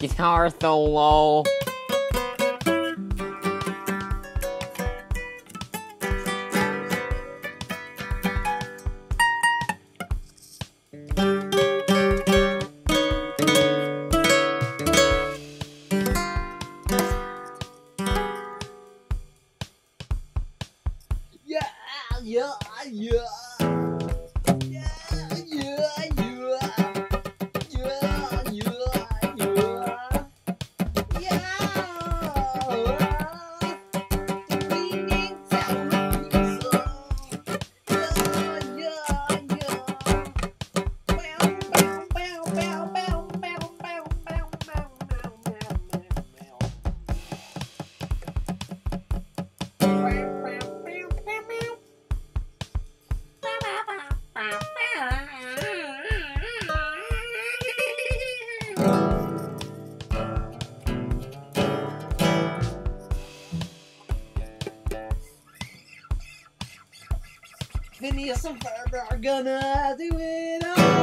guitar solo. Yeah, yeah, yeah. Then you some are gonna do it all.